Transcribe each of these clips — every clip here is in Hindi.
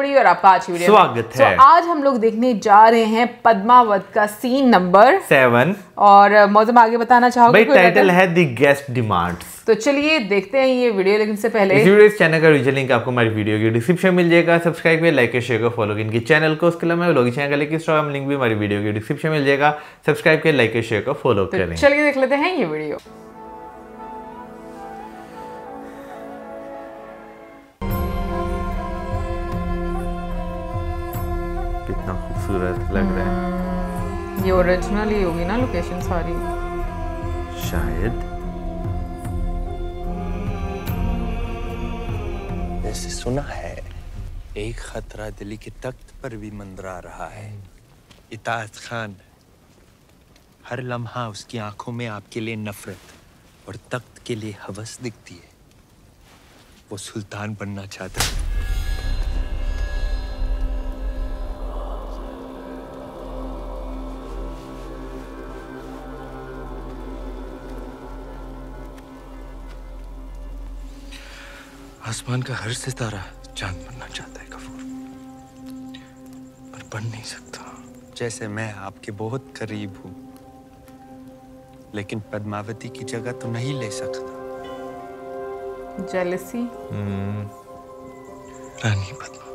बड़ी और आपका आज वीडियो। स्वागत So, है। आज हम लोग देखने जा रहे हैं पद्मावत का सीन नंबर सेवन और मौसम आगे बताना चाहोगे टाइटल है द गेस्ट डिमांड्स तो चलिए देखते हैं ये वीडियो लेकिन इससे पहले इस वीडियो इस चैनल का रीजन लिंक आपको हमारी वीडियो की डिस्क्रिप्शन मिल जाएगा। सब्सक्राइब करिए लाइक शेयर को फॉलो इनकी चैनल को। उसके अलावा लोग चैनल का लिंक इंस्टाग्राम लिंक भी हमारी वीडियो की डिस्क्रिप्शन मिल जाएगा। सब्सक्राइब करिए लाइक शेयर को फॉलो करें। चलिए देख लेते हैं ये वीडियो कितना खूबसूरत लग रहा है। ये ओरिजिनल ही होगी ना लोकेशन सारी। शायद। जैसे सुना है एक खतरा दिल्ली के तख्त पर भी मंडरा रहा है। इताअत खान हर लम्हा उसकी आँखों में आपके लिए नफरत और तख्त के लिए हवस दिखती है। वो सुल्तान बनना चाहता है। आसमान का हर सितारा चाँद बनना चाहता है कफूर। पर बन नहीं सकता। जैसे मैं आपके बहुत करीब हूँ लेकिन पद्मावती की जगह तो नहीं ले सकता। जेलसी रानी पद्मावती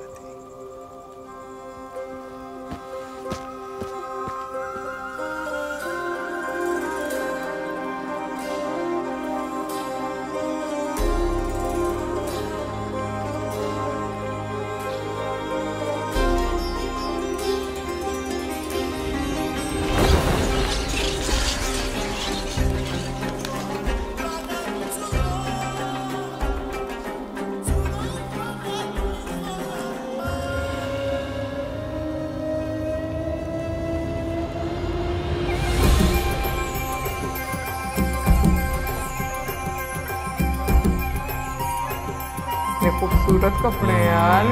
खूबसूरत कपड़े यार।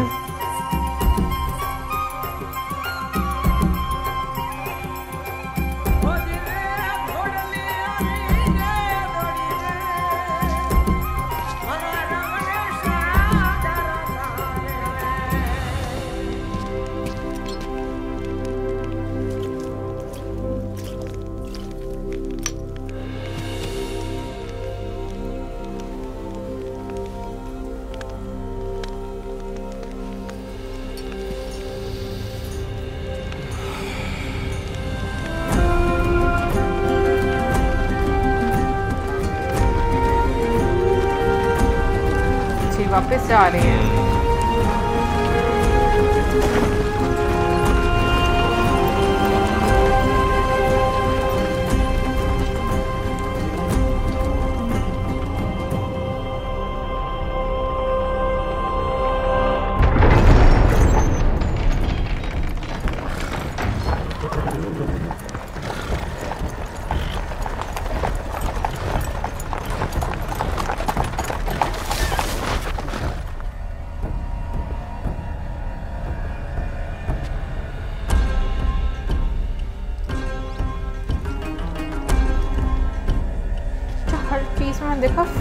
audience.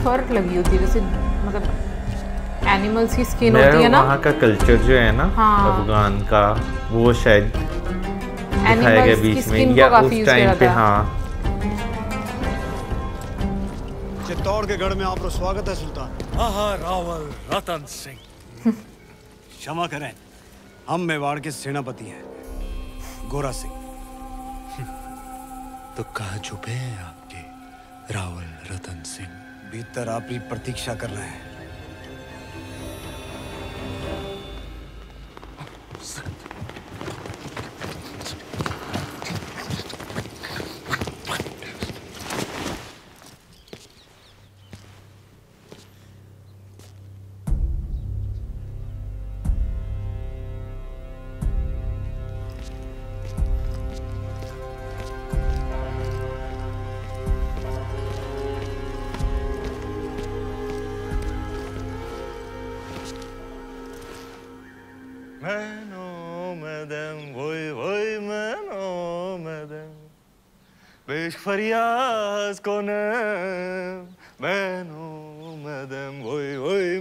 फर लगी होती है जैसे मतलब एनिमल्स की स्किन होती है ना। वहाँ का कल्चर जो है ना हाँ। अफगान का वो शायद दिखाया गया एनिमल्स की बीच में या उस टाइम पे हाँ। चित्तौड़ के गढ़ में आपका स्वागत है सुल्तान। आहा रावल रतन सिंह। क्षमा करें हम मेवाड़ के सेनापति हैं। गोरा सिंह। तो कहा छुपे हैं आपके रावल रतन सिंह? भीतर आपकी प्रतीक्षा कर रहे हैं। फरियाज कोने मैनो मदम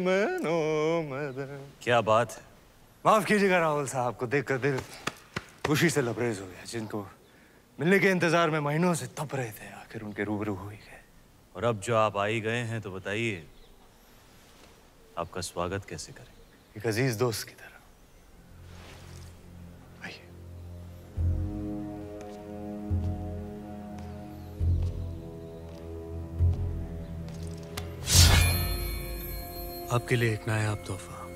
मैनो मदम क्या बात है? माफ़ कीजिएगा राहुल साहब को देखकर दिल खुशी से लबरेज हो गया। जिनको मिलने के इंतज़ार में महीनों से तप रहे थे आखिर उनके रूबरू हो ही गए। और अब जो आप आई गए हैं तो बताइए आपका स्वागत कैसे करें? एक अज़ीज़ दोस्त की आपके लिए एक नायाब तोहफा।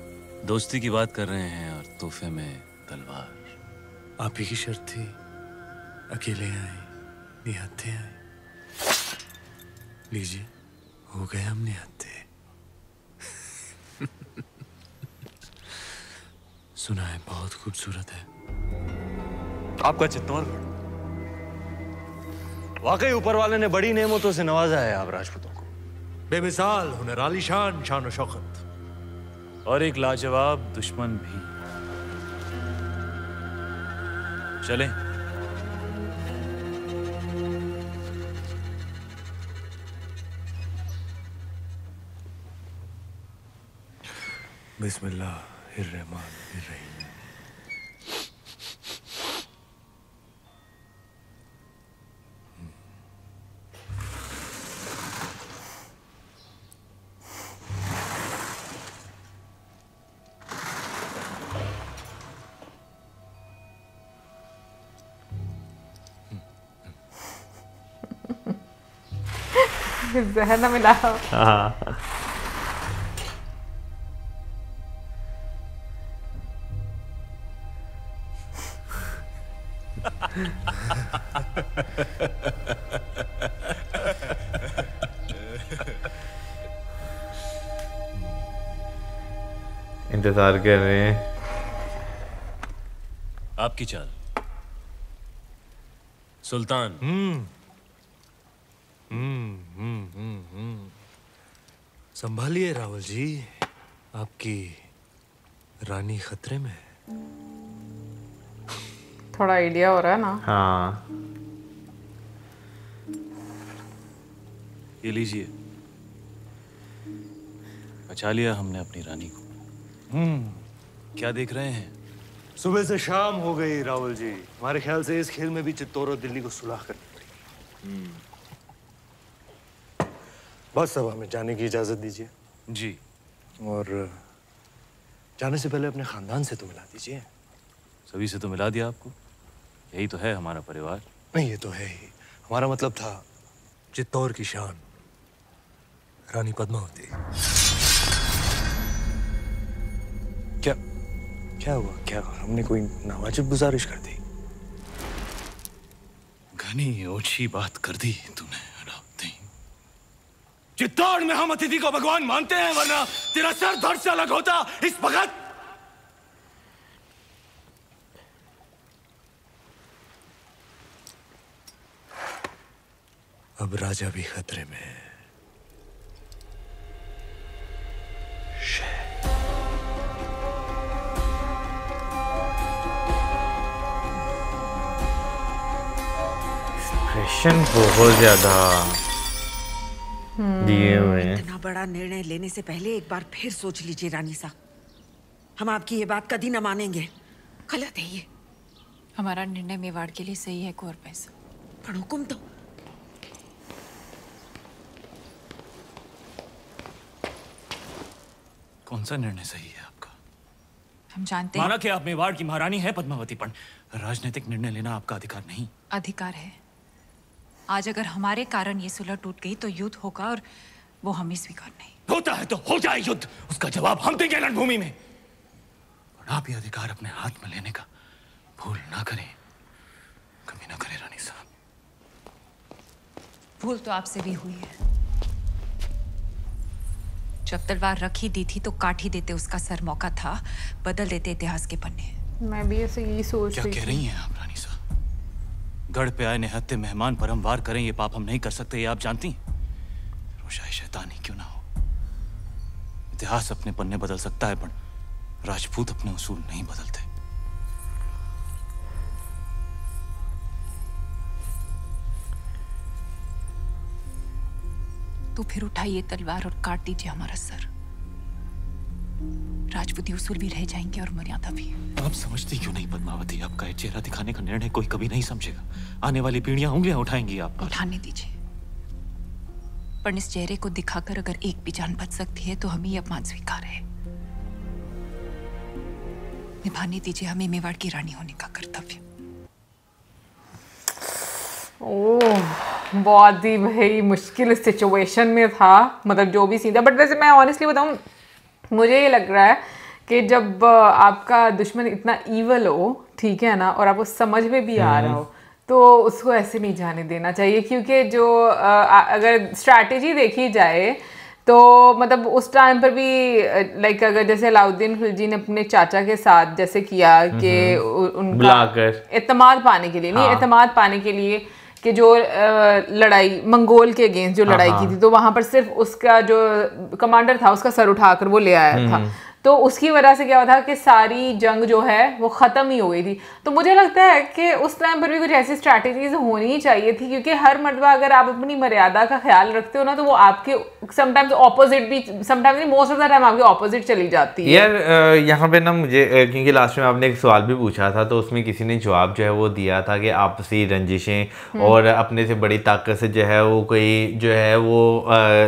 दोस्ती की बात कर रहे हैं और तोहफे में तलवार। आप ही की शर्त थी। अकेले आए निहत्थे आए। लीजिए हो गए हम निहत्थे। सुना है बहुत खूबसूरत है। आपका चित्तौड़गढ़ वाकई ऊपर वाले ने बड़ी नेमतों से नवाजा है आप राजपूतों। बेमिसाल हुनर आलीशान शान शौकत। और एक लाजवाब दुश्मन भी। चलें। बिस्मिल्लाहिर्रहमानिर्रहीम। जहर ना मिला हाँ इंतज़ार कर रहे हैं। आपकी चाल। सुल्तान। संभालिए राहुल जी आपकी रानी खतरे में है। थोड़ा आइडिया हो रहा है ना? हाँ। ये लीजिए। बचा लिया हमने अपनी रानी को। हम्म। क्या देख रहे हैं? सुबह से शाम हो गई राहुल जी। हमारे ख्याल से इस खेल में भी चित्तौर और दिल्ली को सुलह करनी पड़ेगी बस अब हमें जाने की इजाज़त दीजिए। जी। और जाने से पहले अपने खानदान से तो मिला दीजिए। सभी से तो मिला दिया आपको। यही तो है हमारा परिवार। नहीं ये तो है ही। हमारा मतलब था चित्तौर की शान रानी पद्मावती। क्या क्या हुआ? क्या हमने कोई नावाजिब गुजारिश कर दी? घनी ओछी बात कर दी तूने। चित्तौड़ में हम अतिथि को भगवान मानते हैं, वरना तेरा सर धड़ से अलग होता। इस भगत अब राजा भी खतरे में है। एक्सप्रेशन बहुत ज़्यादा। दिए हुए इतना बड़ा निर्णय लेने से पहले एक बार फिर सोच लीजिए रानी साहब। हम आपकी ये बात कभी ना मानेंगे। गलत है ये। हमारा निर्णय मेवाड़ के लिए सही है कौर पैसा पर हुक्म तो। कौन सा निर्णय सही है आपका? हम जानते हैं। माना कि आप मेवाड़ की महारानी है पद्मावती पण राजनीतिक निर्णय लेना आपका अधिकार नहीं। अधिकार है। आज अगर हमारे कारण ये सुलह टूट गई तो युद्ध होगा और वो हमें स्वीकार नहीं। होता है तो हो जाए युद्ध। उसका जवाब हम देंगे रणभूमि में। और आप ये अधिकार अपने हाथ में लेने का भूल ना करें। कभी ना करें रानी साहब। भूल तो आपसे भी हुई है। जब तलवार रखी दी थी तो काट ही देते उसका सर मौका था बदल देते इतिहास के पन्ने। मैं भी ऐसे यही सोच क्या रही कह रही हैं आप? गढ़ पे आए निहत्ते मेहमान पर हम वार करें, ये पाप हम नहीं कर सकते, ये आप जानती रोशाई शैतानी, क्यों ना हो? इतिहास अपने पन्ने बदल सकता है, पर राजपूत अपने उसूल नहीं बदलते। तो फिर उठाइए तलवार और काट दीजिए हमारा सर। राजपूती उसूल भी रह जाएँगे और मर्यादा भी। आप समझती क्यों नहीं पद्मावती? आपका चेहरा दिखाने का निर्णय कोई कभी नहीं समझेगा। आने वाली पीढ़ियाँ उंगलियाँ उठाएँगी आप उठाने दीजिए। पर इस चेहरे को दिखाकर अगर एक भी जान बच सकती है तो हमें ये अपमान स्वीकार है। निभाने दीजिए हमें मेवाड़ की रानी होने का कर्तव्य। ओह बहुत ही भाई मुश्किल सिचुएशन में था मतलब जो भी सीन था। बट वैसे मैं ऑनेस्टली बताऊँ मुझे ये लग रहा है कि जब आपका दुश्मन इतना ईवल हो ठीक है ना और आपको समझ में भी आ रहा हो तो उसको ऐसे नहीं जाने देना चाहिए क्योंकि जो आ- अगर स्ट्रैटेजी देखी जाए तो मतलब उस टाइम पर भी लाइक अगर जैसे अलाउद्दीन खिलजी ने अपने चाचा के साथ जैसे किया कि उनका बुलाकर। इतमाद पाने के लिए हाँ। नहीं। इतमाद पाने के लिए कि जो लड़ाई मंगोल के अगेंस्ट जो हाँ, लड़ाई हाँ। की थी तो वहाँ पर सिर्फ़ उसका जो कमांडर था उसका सर उठाकर वो ले आया हम्म, था तो उसकी वजह से क्या हुआ था कि सारी जंग जो है वो ख़त्म ही हो गई थी। तो मुझे लगता है कि उस टाइम पर भी कुछ ऐसी स्ट्रैटेजीज होनी ही चाहिए थी क्योंकि हर मरतबा अगर आप अपनी मर्यादा का ख्याल रखते हो ना तो वो आपके समटाइम्स ऑपोजिट भी समटाइम्स नहीं मोस्ट ऑफ़ द टाइम आपके ऑपोजिट चली जाती है। यार यहाँ पे ना मुझे क्योंकि लास्ट में आपने एक सवाल भी पूछा था तो उसमें किसी ने जवाब जो है वो दिया था कि आपसी रंजिशें और अपने से बड़ी ताकत से जो है वो कोई जो है वो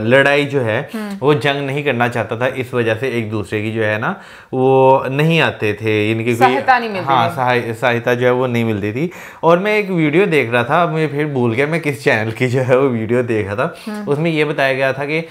लड़ाई जो है वो जंग नहीं करना चाहता था इस वजह से एक दूसरे की जो है ना वो नहीं आते थे इनकी कोई सहायता नहीं मिलती हाँ सहायता जो है वो नहीं मिलती थी। और मैं एक वीडियो देख रहा था मैं फिर भूल गया मैं किस चैनल की जो है वो वीडियो देख रहा था। उसमें ये बताया गया था कि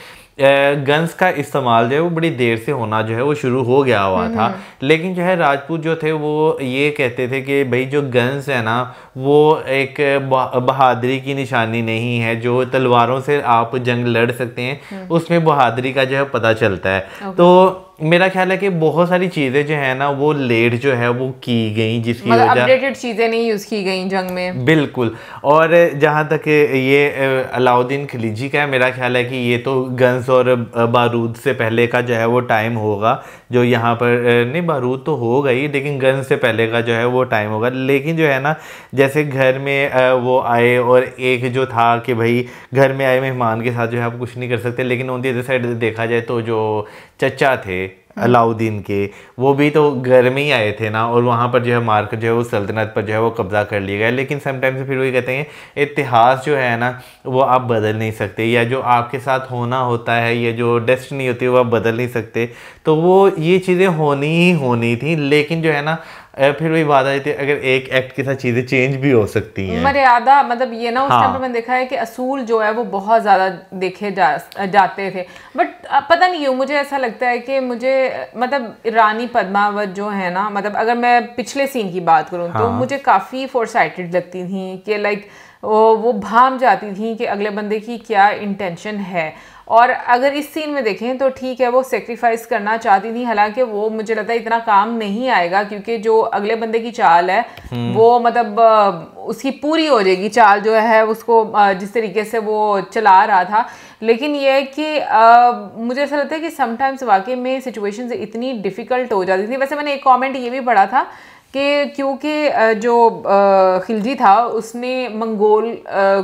गन्स का इस्तेमाल जो है वो बड़ी देर से होना जो है वो शुरू हो गया हुआ था। लेकिन जो है राजपूत जो थे वो ये कहते थे कि भाई जो गन्स है ना वो एक बहा- बहादुरी की निशानी नहीं है। जो तलवारों से आप जंग लड़ सकते हैं उसमें बहादुरी का जो है पता चलता है। तो मेरा ख्याल है कि बहुत सारी चीज़ें जो है ना वो लेट जो है वो की गई जिसकी मतलब वजह अपडेटेड चीज़ें नहीं यूज़ की गई जंग में। बिल्कुल। और जहाँ तक ये अलाउद्दीन खिलजी का है मेरा ख्याल है कि ये तो गन्स और बारूद से पहले का जो है वो टाइम होगा। जो यहाँ पर नहीं बारूद तो होगा ही लेकिन गन से पहले का जो है वो टाइम होगा। लेकिन जो है ना जैसे घर में वो आए और एक जो था कि भाई घर में आए मेहमान के साथ जो है आप कुछ नहीं कर सकते लेकिन ऑन दी साइड देखा जाए तो जो चचा थे अलाउद्दीन के। वो भी तो घर में ही आए थे ना, और वहाँ पर जो है मार्क जो है वो सल्तनत पर जो है वो कब्जा कर लिया गया। लेकिन समटाइम्स फिर वही कहते हैं, इतिहास जो है ना, वो आप बदल नहीं सकते, या जो आपके साथ होना होता है, या जो डेस्टनी होती है, वो आप बदल नहीं सकते। तो वो ये चीज़ें होनी ही होनी थी, लेकिन जो है ना फिर वही बात आ जाती है अगर एक एक्ट के साथ चीज़ें चेंज भी हो सकती हैं मर्यादा मतलब ये ना उस हाँ। टाइम पर मैंने देखा है कि असूल जो है वो बहुत ज़्यादा देखे जा जाते थे बट पता नहीं क्यों मुझे ऐसा लगता है कि मुझे मतलब रानी पद्मावत जो है ना मतलब अगर मैं पिछले सीन की बात करूँ हाँ। तो हाँ। मुझे काफ़ी फोरसाइटेड लगती थी कि लाइक वो भाम जाती थी कि अगले बंदे की क्या इंटेंशन है और अगर इस सीन में देखें तो ठीक है वो सेक्रीफाइस करना चाहती थी हालाँकि वो मुझे लगता है इतना काम नहीं आएगा क्योंकि जो अगले बंदे की चाल है वो मतलब उसकी पूरी हो जाएगी चाल जो है उसको जिस तरीके से वो चला रहा था। लेकिन ये है कि अ, मुझे ऐसा लगता है कि समटाइम्स वाकई में सिचुएशन इतनी डिफ़िकल्ट हो जाती थी। वैसे मैंने एक कमेंट ये भी पढ़ा था कि क्योंकि जो खिलजी था उसने मंगोल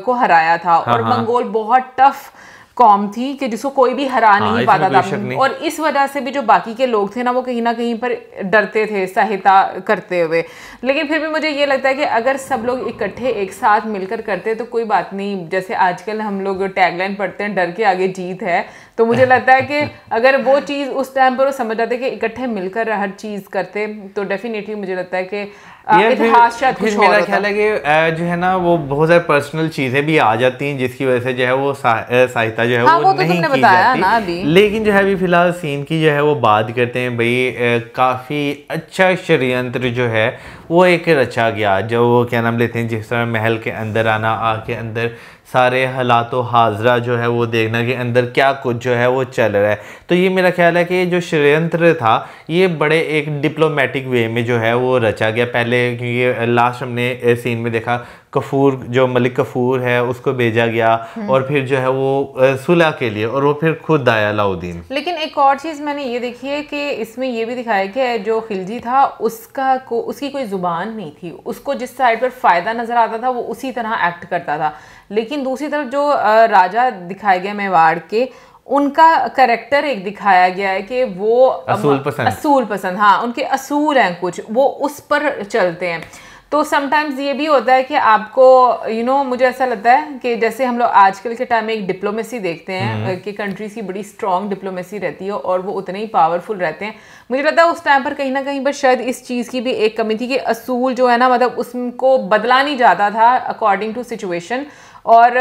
को हराया था और हाँ। मंगोल बहुत टफ कॉम थी कि जिसको कोई भी हरा हाँ, नहीं पाता था। नहीं। और इस वजह से भी जो बाकी के लोग थे ना वो कहीं ना कहीं पर डरते थे सहायता करते हुए। लेकिन फिर भी मुझे ये लगता है कि अगर सब लोग इकट्ठे एक साथ मिलकर करते तो कोई बात नहीं। जैसे आजकल हम लोग टैगलाइन पढ़ते हैं डर के आगे जीत है। तो मुझे लगता है कि अगर वो चीज़ उस टाइम पर वो समझ जाते कि इकट्ठे मिलकर हर चीज़ करते तो डेफिनेटली मुझे लगता है कि इतिहास शायद फिर कुछ मेरा ख्याल है कि जो है ना वो बहुत सारी पर्सनल चीज़ें भी आ जाती हैं जिसकी वजह से जो है वो सहायता जो है हाँ, वो, वो तो नहीं की जाती। लेकिन जो है अभी फ़िलहाल सीन की जो है वो बात करते हैं भाई काफ़ी अच्छा षडयंत्र जो है वो एक रचा गया जो वो क्या नाम लेते हैं जिस तरह महल के अंदर आना आके अंदर सारे हालात हाजरा जो है वो देखना कि अंदर क्या कुछ जो है वो चल रहा है। तो ये मेरा ख्याल है कि ये जो षडयंत्र था ये बड़े एक डिप्लोमेटिक वे में जो है वो रचा गया। पहले क्योंकि लास्ट हमने सीन में देखा कफूर जो मलिक कफूर है उसको भेजा गया और फिर जो है वो सुलह के लिए और वो फिर खुद आया अलाउद्दीन लेकिन एक और चीज़ मैंने ये देखी है कि इसमें ये भी दिखाया कि जो खिलजी था उसका को उसकी कोई ज़ुबान नहीं थी। उसको जिस साइड पर फ़ायदा नज़र आता था वो उसी तरह एक्ट करता था। लेकिन दूसरी तरफ़ जो राजा दिखाए गए मेवाड़ के उनका करेक्टर एक दिखाया गया है कि वो असूल पसंद। असूल पसंद हाँ उनके असूल हैं कुछ वो उस पर चलते हैं। तो समटाइम्स ये भी होता है कि आपको यू you नो know, मुझे ऐसा लगता है कि जैसे हम लोग आजकल के टाइम में एक डिप्लोमेसी देखते हैं कि कंट्रीज़ की बड़ी स्ट्रॉन्ग डिप्लोमेसी रहती है और वो उतने ही पावरफुल रहते हैं। मुझे लगता है उस टाइम पर कहीं ना कहीं पर शायद इस चीज़ की भी एक कमी थी कि असूल जो है ना मतलब उसको बदला नहीं जाता था अकॉर्डिंग टू सिचुएशन और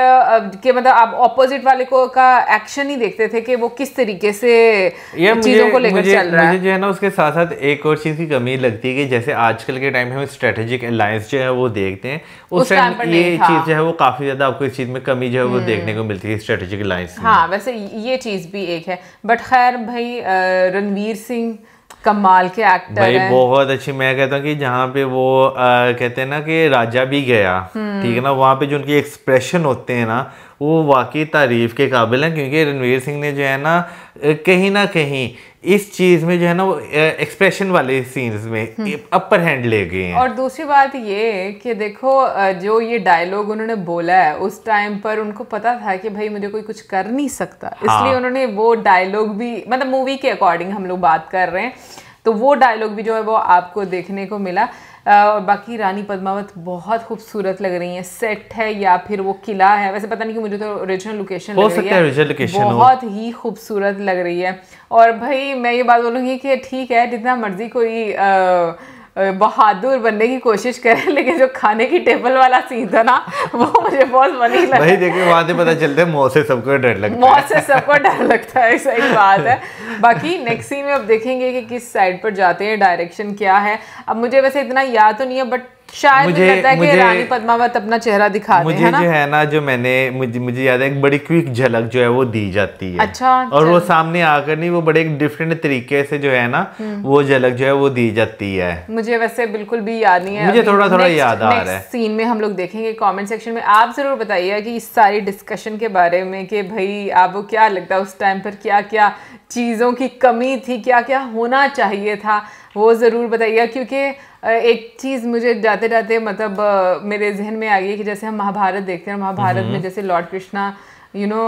कि मतलब आप ऑपोजिट वाले को का एक्शन ही देखते थे कि वो किस तरीके से चीज़ों को लेकर चल रहा मुझे है जो है ना उसके साथ साथ एक और चीज़ की कमी लगती है कि जैसे आजकल के टाइम में हम स्ट्रेटेजिक अलायंस जो है वो देखते हैं उस उस टाइम ये चीज़ जो है वो काफ़ी ज़्यादा आपको इस चीज़ में कमी जो है वो देखने को मिलती है स्ट्रेटेजिक अलायंस हाँ वैसे ये चीज़ भी एक है। बट खैर भाई रणवीर सिंह कमाल के एक्टर भाई हैं बहुत अच्छी मैं कहता हूँ कि जहाँ पे वो आ, कहते हैं ना कि राजा भी गया हम्म। ठीक है ना वहाँ पे जो उनके एक्सप्रेशन होते हैं ना वो वाकई तारीफ़ के काबिल हैं क्योंकि रणवीर सिंह ने जो है ना कहीं ना कहीं इस चीज़ में जो है ना वो एक्सप्रेशन वाले सीन्स में अपर हैंड ले गए हैं हम्म। और दूसरी बात ये कि देखो जो ये डायलॉग उन्होंने बोला है उस टाइम पर उनको पता था कि भाई मुझे कोई कुछ कर नहीं सकता हाँ। इसलिए उन्होंने वो डायलॉग भी मतलब मूवी के अकॉर्डिंग हम लोग बात कर रहे हैं तो वो डायलॉग भी जो है वो आपको देखने को मिला और बाकी रानी पद्मावत बहुत खूबसूरत लग रही है। सेट है या फिर वो किला है? वैसे पता नहीं कि मुझे तो ओरिजिनल लोकेशन हो लग रही सकता है। हो। बहुत ही खूबसूरत लग रही है। और भाई मैं ये बात बोलूँगी कि ठीक है जितना मर्ज़ी कोई बहादुर बनने की कोशिश करें लेकिन जो खाने की टेबल वाला सीन था ना वो मुझे बहुत मनी लगा। भाई देखिए वहाँ से पता चलता है मौत से सबको डर लगता है। मौत से सबको डर लगता है सही बात है। बाकी नेक्स्ट सीन में अब देखेंगे कि किस साइड पर जाते हैं डायरेक्शन क्या है। अब मुझे वैसे इतना याद तो नहीं है बट शायद मुझे मुझे- लगता है कि मुझे- रानी पद्मावत अपना चेहरा दिखाते हैं मुझे है ना? जो है ना जो मैंने मुझे मुझे याद है एक बड़ी क्विक झलक जो है वो दी जाती है। अच्छा, और वो सामने आकर नहीं वो बड़े एक डिफरेंट तरीके से जो है ना हम्म। वो झलक जो है वो दी जाती है। मुझे वैसे बिल्कुल भी याद नहीं है मुझे थोड़ा-थोड़ा याद आ रहा है। सीन में हम लोग देखेंगे कॉमेंट सेक्शन में। आप ज़रूर बताइए कि इस सारी डिस्कशन के बारे में कि भाई आपको क्या लगता है उस टाइम पर क्या क्या चीज़ों की कमी थी क्या क्या होना चाहिए था वो ज़रूर बताइए क्योंकि एक चीज़ मुझे जाते जाते मतलब मेरे जहन में आ गई कि जैसे हम महाभारत देखते हैं महाभारत में जैसे लॉर्ड कृष्णा यू नो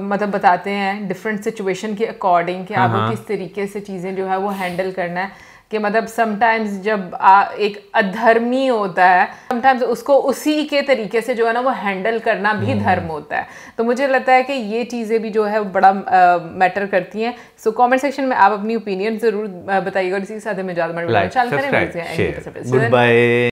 मतलब बताते हैं डिफरेंट सिचुएशन के अकॉर्डिंग कि आपको किस तरीके से चीज़ें जो है वो हैंडल करना है। कि मतलब समटाइम्स जब आ, एक अधर्मी होता है समटाइम्स उसको उसी के तरीके से जो है ना वो हैंडल करना भी धर्म होता है। तो मुझे लगता है कि ये चीज़ें भी जो है बड़ा मैटर करती हैं। सो कमेंट सेक्शन में आप अपनी ओपिनियन ज़रूर बताइएगा और इसी के साथ हमें ज़्यादा गुड बाय